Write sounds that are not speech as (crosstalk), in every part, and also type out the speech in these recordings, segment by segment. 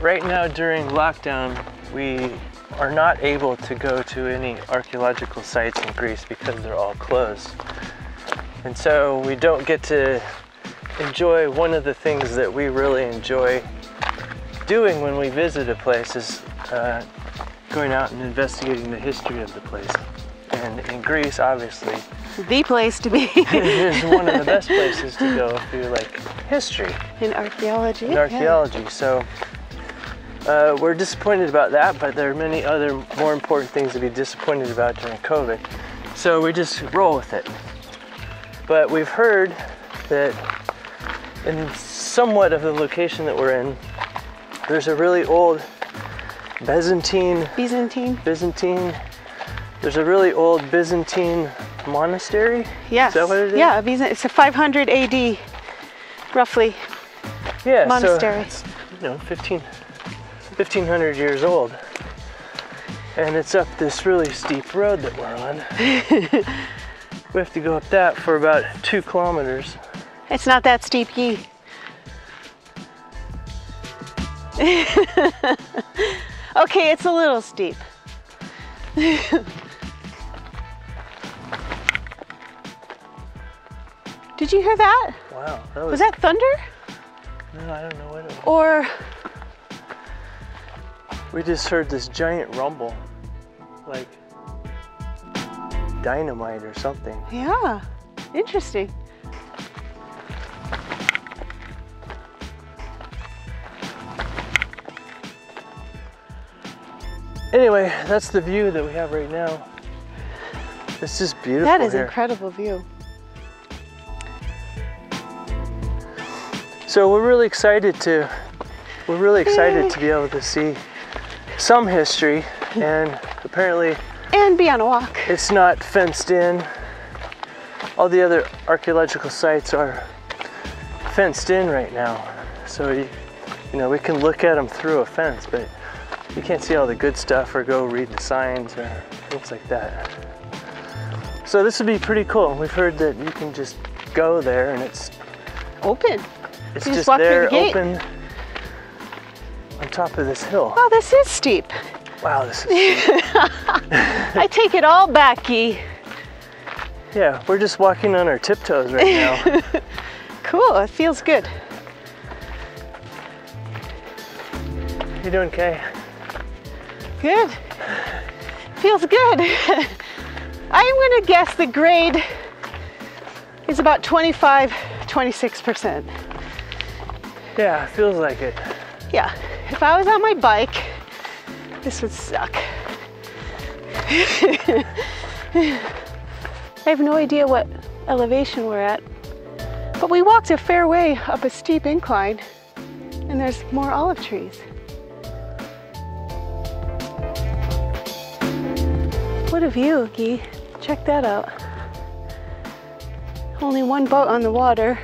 Right now during lockdown, we are not able to go to any archaeological sites in Greece because they're all closed. And so we don't get to enjoy one of the things that we really enjoy doing when we visit a place is uh, going out and investigating the history of the place. And in Greece, obviously, The place to be (laughs) is one of the best places to go if you like history in archaeology. in archaeology. So uh, we're disappointed about that, but there are many other more important things to be disappointed about during COVID. So we just roll with it. But we've heard that in somewhat of the location that we're in, there's a really old Byzantine, Byzantine. Byzantine, there's a really old Byzantine monastery. Yes. that what it is? Yeah, it's a 500 AD, roughly. Yeah, Monastery. So it's, you know, 15, 1500 years old. And it's up this really steep road that we're on. (laughs) we have to go up that for about two kilometers. It's not that steep, Yee. (laughs) okay, it's a little steep. (laughs) Did you hear that? Wow, that was, Was that thunder? No, I don't know what it was. Or We just heard this giant rumble, like dynamite or something. yeah, interesting. Anyway, that's the view that we have right now. It's just beautiful That is here. incredible view. So we're really excited to we're really excited to be able to see some history and apparently And be on a walk. it's not fenced in. All the other archaeological sites are fenced in right now. So you, you know, we can look at them through a fence, but you can't see all the good stuff or go read the signs or things like that. So this would be pretty cool. We've heard that you can just go there and it's Open. it's You just just there the open on top of this hill. Oh, this is steep. Wow, this is (laughs) steep. I take it all back, Yee. yeah. We're just walking on our tiptoes right now. (laughs) Cool, it feels good. you doing, Kay? Good. Feels good. (laughs) I'm gonna guess the grade is about 25, 26%. Yeah, feels like it. Yeah, if I was on my bike, this would suck. (laughs) I have no idea what elevation we're at, but we walked a fair way up a steep incline and there's more olive trees. What a view, Guy. Check that out. Only one boat on the water.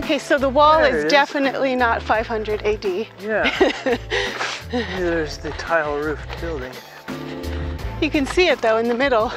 Okay, so the wall is is. definitely not 500 AD. Yeah. (laughs) There's the tile roofed building. You can see it though in the middle.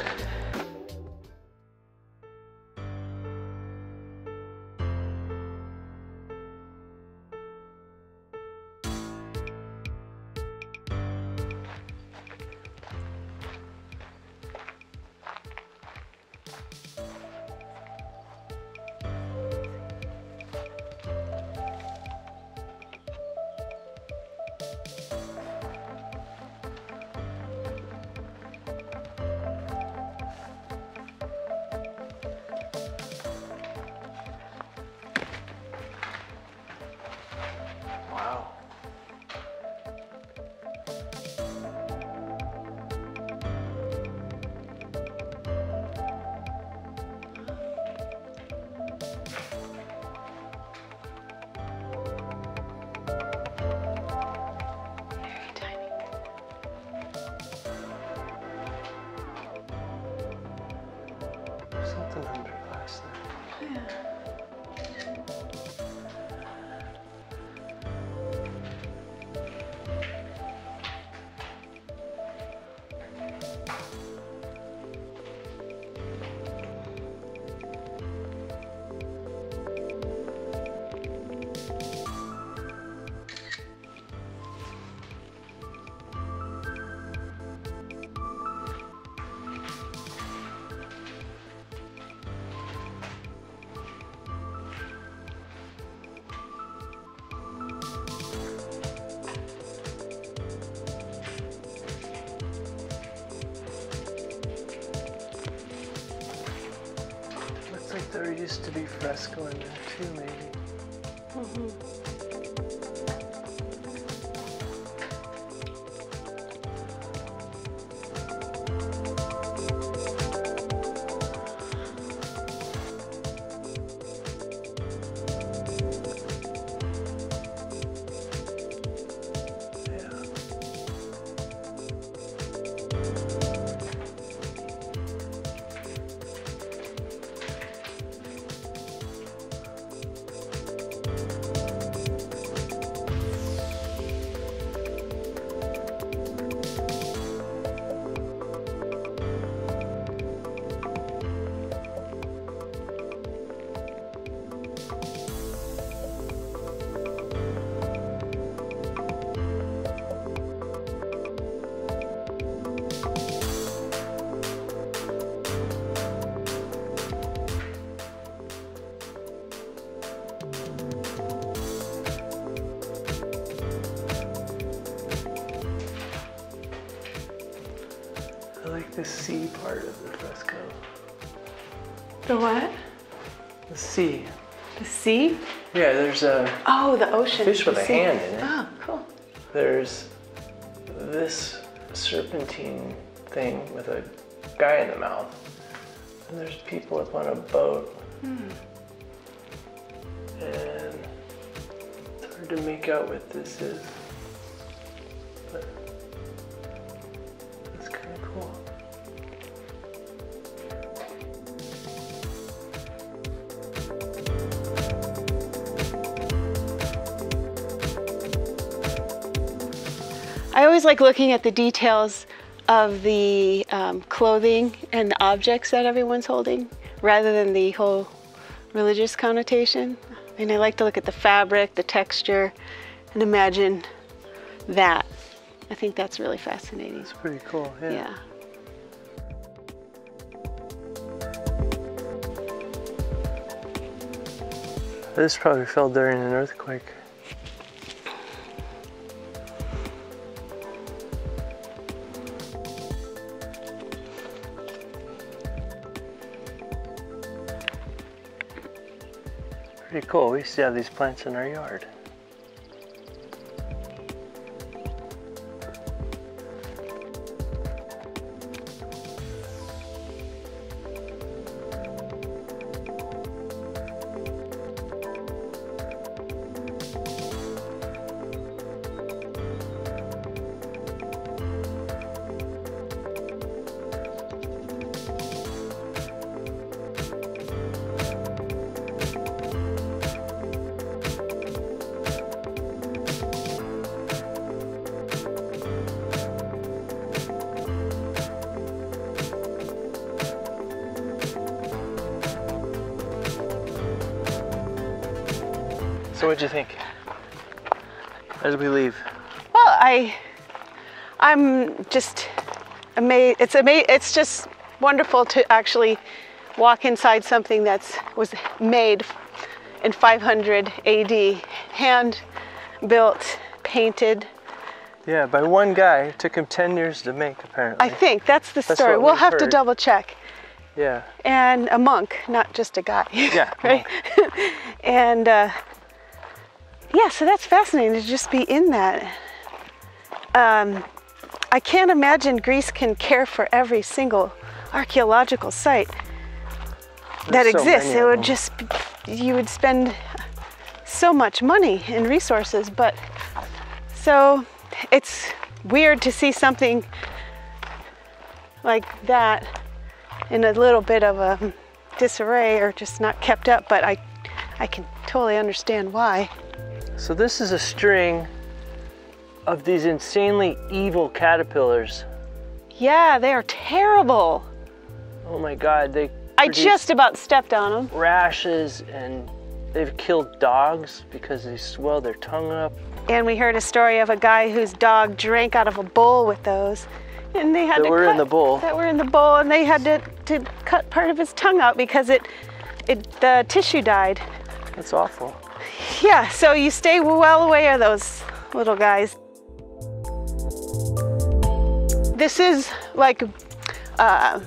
Something under glass there. Used to be fresco in there too, maybe. Yeah. Mm-hmm. The sea part of the fresco. The what? The sea. The sea? Yeah, there's a Oh, the ocean. fish with a sea. hand in it. Oh, cool. There's this serpentine thing with a guy in the mouth. And there's people up on a boat. Hmm. And it's hard to make out what this is. Always like looking at the details of the um, clothing and the objects that everyone's holding rather than the whole religious connotation. And I like to look at the fabric, the texture, and imagine that. I think that's really fascinating. It's pretty cool. Yeah. Yeah. This probably fell during an earthquake. Pretty cool. We used to have these plants in our yard. What'd you think? As we leave. Well, I, I'm just amazed. It's ama- It's just wonderful to actually walk inside something that's was made in 500 AD, hand built, painted. Yeah, by one guy. It took him 10 years to make, apparently. I think that's the That's story. We'll have to double check. yeah. And a monk, not just a guy. (laughs) Yeah, right. (laughs) and uh, yeah, so that's fascinating to just be in that. Um, I can't imagine Greece can care for every single archaeological site that There's so exists. many It would just you would spend so much money and resources, but so it's weird to see something like that in a little bit of a disarray or just not kept up, but I, I can totally understand why. So this is a string of these insanely evil caterpillars. Yeah, they are terrible. Oh my God, they I just about stepped on them. rashes and they've killed dogs because they swell their tongue up. And we heard a story of a guy whose dog drank out of a bowl with those. And they had That to were cut, in the bowl. That were in the bowl, and they had to, to cut part of his tongue out because it, it the tissue died. That's awful. Yeah, so you stay well away of those little guys. This is like uh,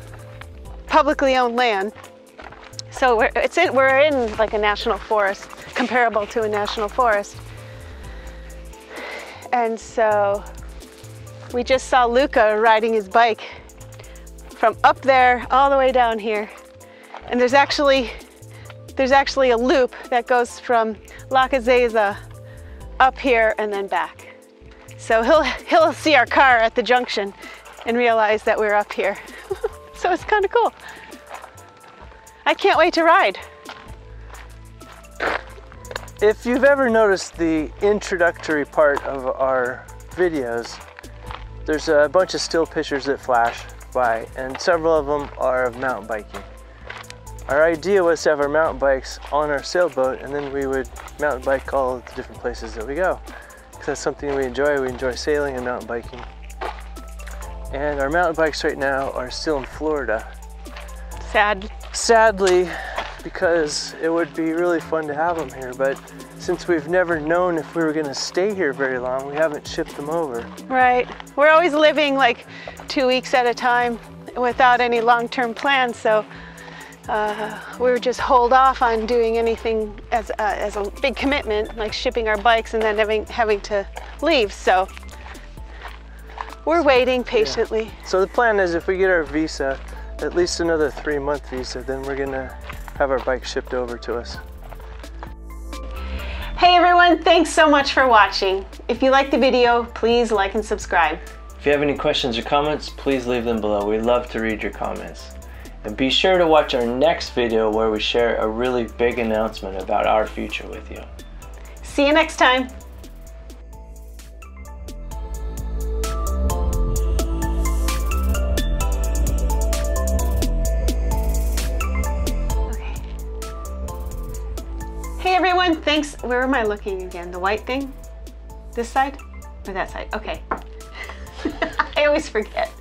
publicly owned land. So we're, it's in, we're in like a national forest, comparable to a national forest. And so we just saw Luca riding his bike from up there all the way down here. And there's actually there's actually a loop that goes from La up here and then back. So he'll he'll see our car at the junction and realize that we're up here. (laughs) so it's kind of cool. I can't wait to ride. If you've ever noticed the introductory part of our videos, there's a bunch of still pictures that flash by, and several of them are of mountain biking. Our idea was to have our mountain bikes on our sailboat, and then we would mountain bike all the different places that we go. Because that's something we enjoy. We enjoy sailing and mountain biking. And our mountain bikes right now are still in Florida. Sad. Sadly, because it would be really fun to have them here, but since we've never known if we were going to stay here very long, we haven't shipped them over. Right. We're always living like two weeks at a time without any long-term plans. So uh, we were just hold off on doing anything as a, as a big commitment, like shipping our bikes and then having having to leave. So we're waiting patiently. So the plan is if we get our visa, at least another three month visa, then we're going to have our bike shipped over to us. Hey everyone, thanks so much for watching. If you liked the video, please like and subscribe. If you have any questions or comments, please leave them below. We love to read your comments. And be sure to watch our next video where we share a really big announcement about our future with you. See you next time. Hey everyone, thanks. Where am I looking again? The white thing? This side? Or that side? Okay. (laughs) I always forget.